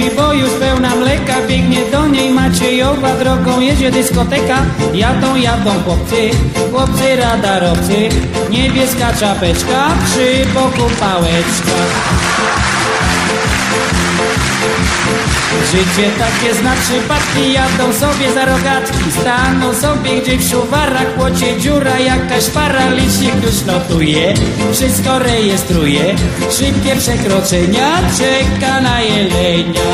lubi, bo już pełna mleka Biegnie do niej Maciejowa drogą jedzie dyskoteka. Jadą, jadą chłopcy, chłopcy radarowcy. Niebieska czapeczka, przy boku pałeczka Życie takie zna przypadki, jadą sobie za rogatki Staną sobie gdzieś w szuwarach, płocie dziura Jakaś para, licznik już notuje. Wszystko rejestruje, szybkie przekroczenia Czeka na jelenia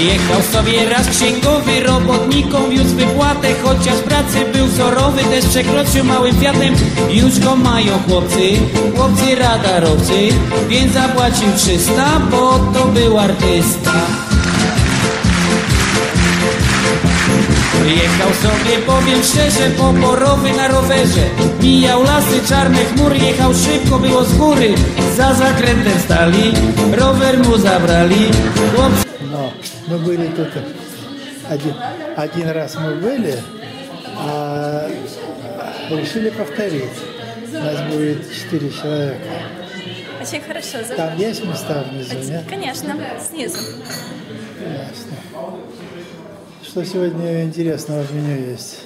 Jechał sobie raz księgowy, robotnikom wiózł wypłatę Chociaż pracy był wzorowy, też przekroczył małym fiatem Już go mają chłopcy, chłopcy radarowcy Więc zapłacił 300, bo to był artysta. Jechał sobie, powiem szczerze, poborowy na rowerze. Mijał lasy, czarne chmury, jechał szybko, było z góry. Za zakrętem stali, rower mu zabrali. Chłopcy Мы были тут один, один раз мы были, а решили повторить. Нас будет четыре человека. Очень хорошо. За- Там есть места внизу, нет? Конечно, снизу. Ясно. Что сегодня интересного в меню есть?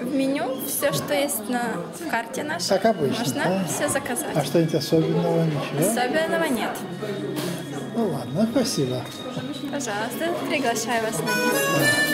В меню все, что есть на карте нашей. Как обычно, Можно да? все заказать. А что-нибудь особенного? Ничего? Особенного нет. Ну ладно, спасибо. Пожалуйста, приглашаю вас на место.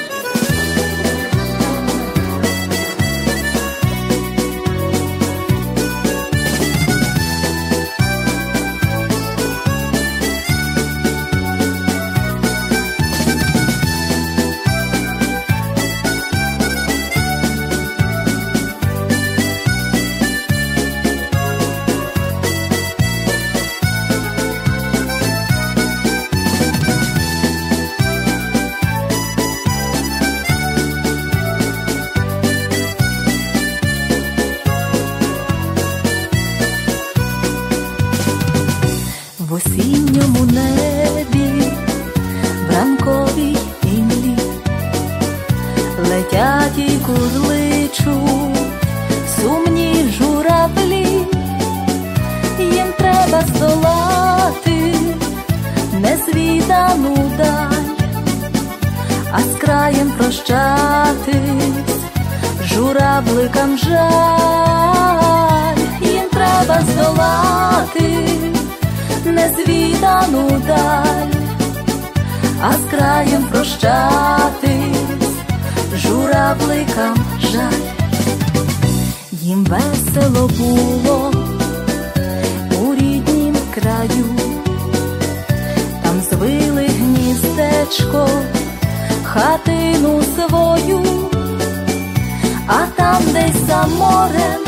Краєм прощатись. Журавликам жаль, їм треба здолати незвідану даль, а з краєм прощатись журавликам жаль, їм весело було у ріднім краю, там звили гніздечко, хатину свою, а там десь за морем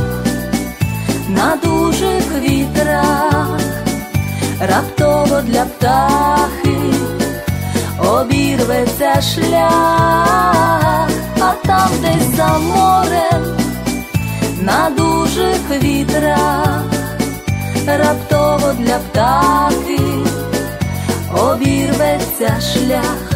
на дужих вітрах раптово для птахи обірветься шлях, а там десь за морем на дужих вітрах раптово для птахи обірветься шлях.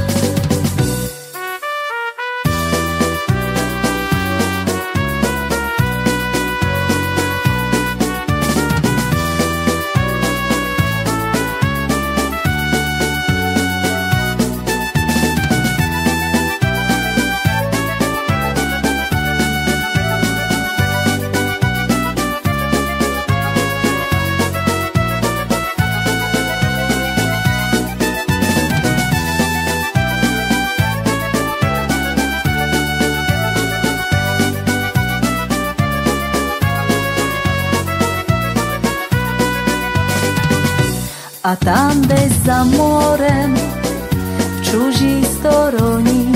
А там десь за морем, в чужій стороні,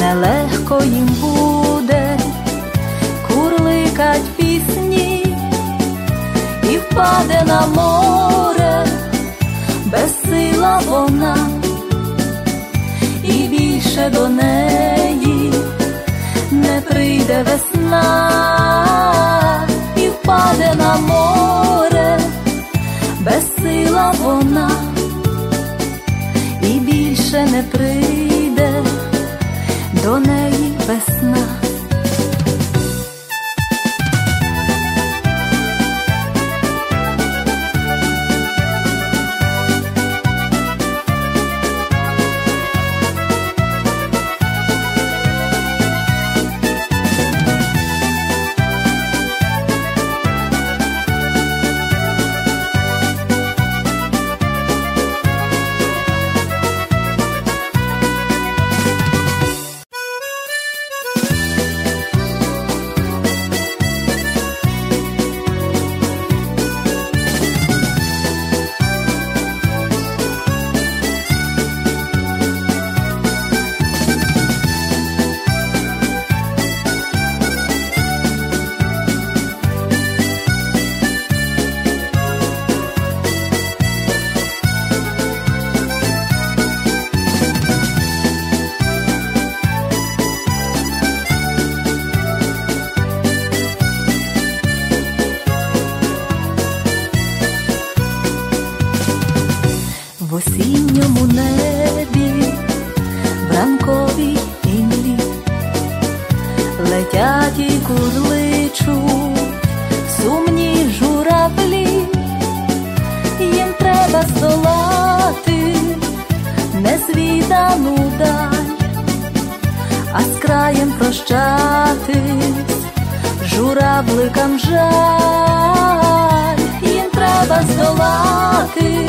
нелегко їм буде курликать пісні і впаде на море, безсила вона, і більше до неї не прийде весна, більше не прийде до неї весна. З краєм прощатись. Журавликам жаль, їм треба здолати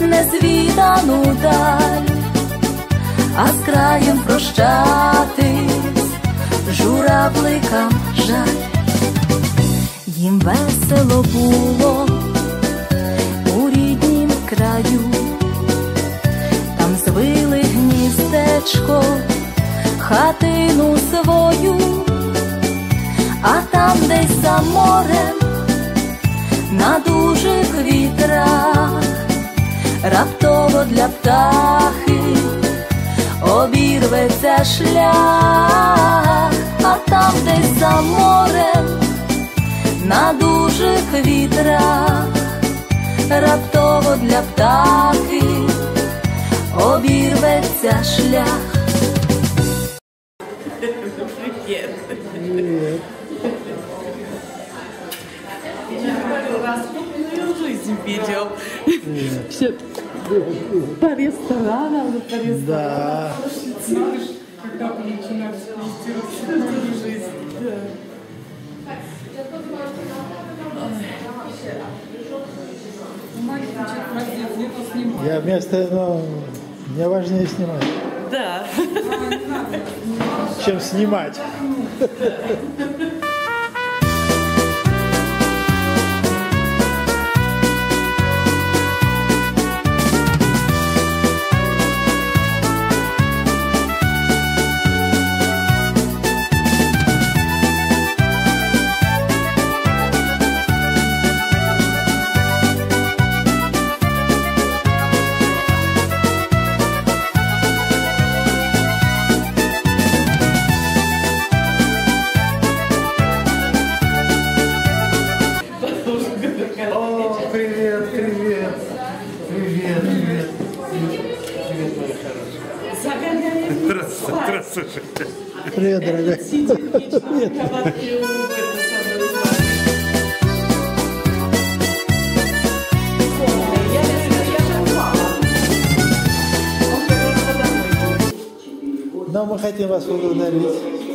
незвідану даль, а з краєм прощатись журавликам жаль, їм весело було у ріднім краю, там звили гніздечко, хатину свою, а там десь за морем на дужих вітрах раптово для птахи обірветься шлях, а там десь за морем на дужих вітрах раптово для птахи обірветься шлях. Видел. Все по ресторанам, ну, по ресторанам. Да. Жизнь. Я вместо, ну, мне важнее снимать, Да. чем снимать. Привет, моя хорошая. Загоняет. Здравствуй, здравствуй. Привет, дорогая. Домой. Но мы хотим вас поблагодарить.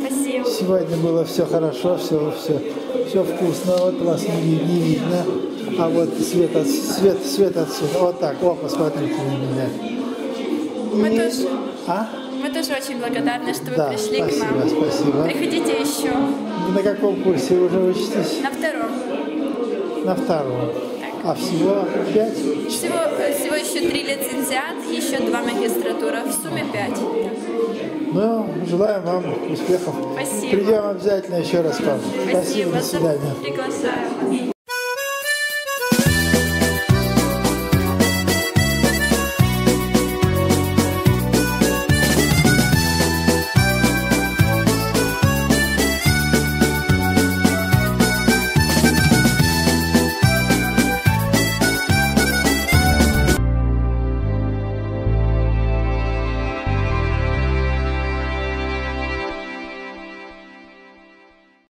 Спасибо. Сегодня было все хорошо, все, все, все вкусно. Вот вас не, не видно. А вот свет, от- свет, свет отсюда. Вот так. О, посмотрите на меня. Мы тоже. А? Мы тоже очень благодарны, что вы Да, пришли к спасибо, нам. спасибо. Приходите еще на каком курсе уже учитесь? на втором. На втором. А всего пять? Всего, э, всего еще три лицензиат, еще два магистратура. В сумме пять. Ну, желаем вам успехов. Спасибо. Придем обязательно еще раз к вам. Спасибо. до свидания. Приглашаю вас.